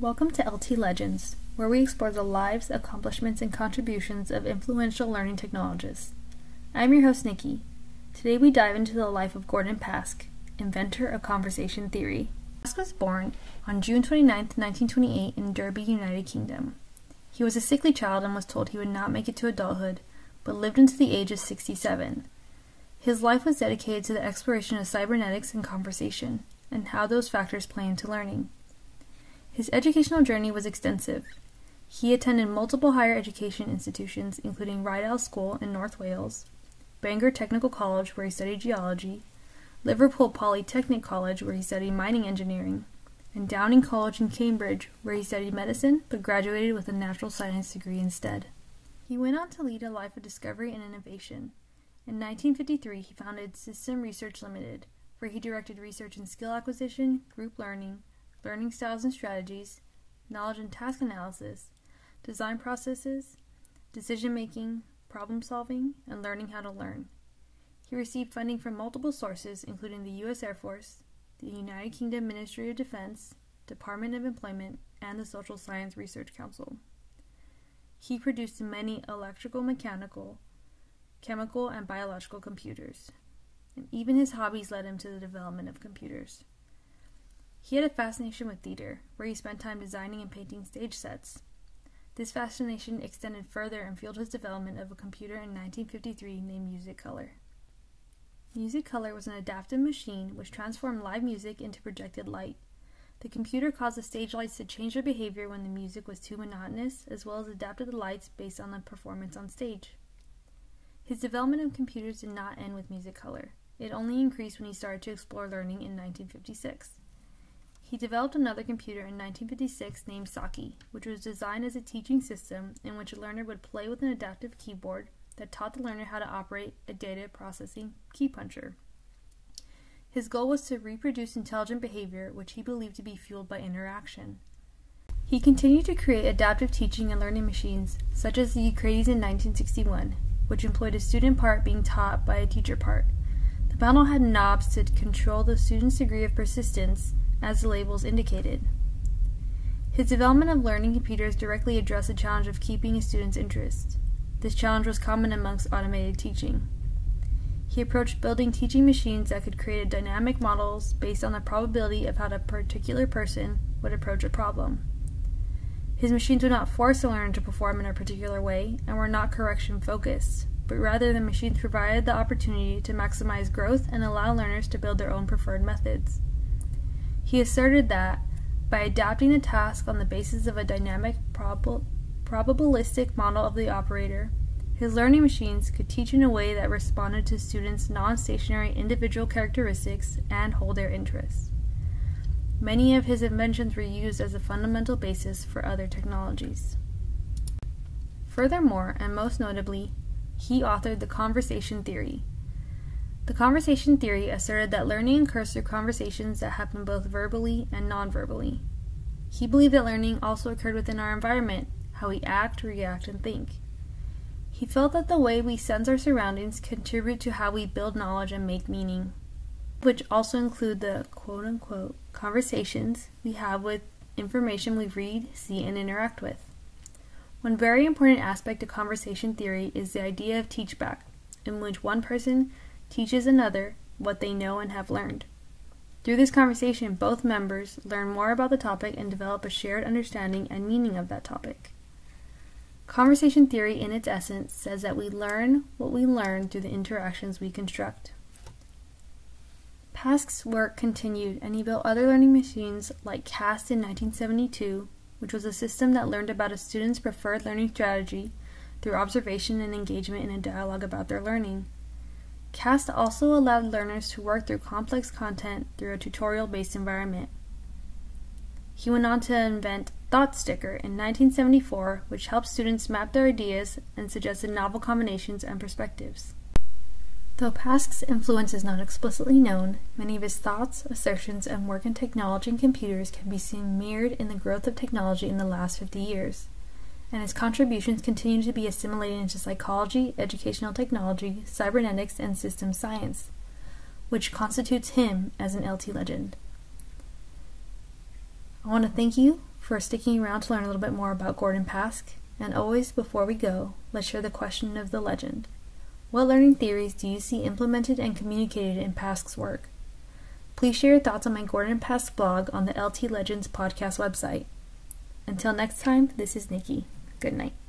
Welcome to LT Legends, where we explore the lives, accomplishments, and contributions of influential learning technologists. I'm your host, Nikki. Today we dive into the life of Gordon Pask, inventor of conversation theory. Pask was born on June 29, 1928, in Derby, United Kingdom. He was a sickly child and was told he would not make it to adulthood, but lived into the age of 67. His life was dedicated to the exploration of cybernetics and conversation, and how those factors play into learning. His educational journey was extensive. He attended multiple higher education institutions, including Rydal School in North Wales, Bangor Technical College, where he studied geology, Liverpool Polytechnic College, where he studied mining engineering, and Downing College in Cambridge, where he studied medicine but graduated with a natural science degree instead. He went on to lead a life of discovery and innovation. In 1953, he founded System Research Limited, where he directed research in skill acquisition, group learning, learning styles and strategies, knowledge and task analysis, design processes, decision making, problem solving, and learning how to learn. He received funding from multiple sources, including the U.S. Air Force, the United Kingdom Ministry of Defense, Department of Employment, and the Social Science Research Council. He produced many electrical, mechanical, chemical, and biological computers, and even his hobbies led him to the development of computers. He had a fascination with theater, where he spent time designing and painting stage sets. This fascination extended further and fueled his development of a computer in 1953 named Musicolour. Music Color was an adaptive machine which transformed live music into projected light. The computer caused the stage lights to change their behavior when the music was too monotonous, as well as adapted the lights based on the performance on stage. His development of computers did not end with Musicolour. It only increased when he started to explore learning in 1956. He developed another computer in 1956 named Saki, which was designed as a teaching system in which a learner would play with an adaptive keyboard that taught the learner how to operate a data processing key puncher. His goal was to reproduce intelligent behavior, which he believed to be fueled by interaction. He continued to create adaptive teaching and learning machines, such as the Eucrates in 1961, which employed a student part being taught by a teacher part. The panel had knobs to control the student's degree of persistence as the labels indicated. His development of learning computers directly addressed the challenge of keeping a student's interest. This challenge was common amongst automated teaching. He approached building teaching machines that could create dynamic models based on the probability of how a particular person would approach a problem. His machines would not force a learner to perform in a particular way and were not correction focused, but rather the machines provided the opportunity to maximize growth and allow learners to build their own preferred methods. He asserted that, by adapting the task on the basis of a dynamic prob- probabilistic model of the operator, his learning machines could teach in a way that responded to students' non stationary individual characteristics and hold their interests. Many of his inventions were used as a fundamental basis for other technologies. Furthermore, and most notably, he authored the conversation theory, the conversation theory asserted that learning occurs through conversations that happen both verbally and non-verbally. He believed that learning also occurred within our environment, how we act, react, and think. He felt that the way we sense our surroundings contribute to how we build knowledge and make meaning, which also include the quote unquote conversations we have with information we read, see, and interact with. One very important aspect of conversation theory is the idea of teachback, in which one person teaches another what they know and have learned. Through this conversation, both members learn more about the topic and develop a shared understanding and meaning of that topic. Conversation theory, in its essence, says that we learn what we learn through the interactions we construct. Pask's work continued, and he built other learning machines like CAST in 1972, which was a system that learned about a student's preferred learning strategy through observation and engagement in a dialogue about their learning. CAST also allowed learners to work through complex content through a tutorial-based environment. He went on to invent Thought Sticker in 1974, which helped students map their ideas and suggested novel combinations and perspectives. Though Pask's influence is not explicitly known, many of his thoughts, assertions, and work in technology and computers can be seen mirrored in the growth of technology in the last 50 years and his contributions continue to be assimilated into psychology, educational technology, cybernetics, and systems science, which constitutes him as an LT legend. I want to thank you for sticking around to learn a little bit more about Gordon Pask. And always, before we go, let's share the question of the legend. What learning theories do you see implemented and communicated in Pask's work? Please share your thoughts on my Gordon Pask blog on the LT Legends podcast website. Until next time, this is Nikki. Good night.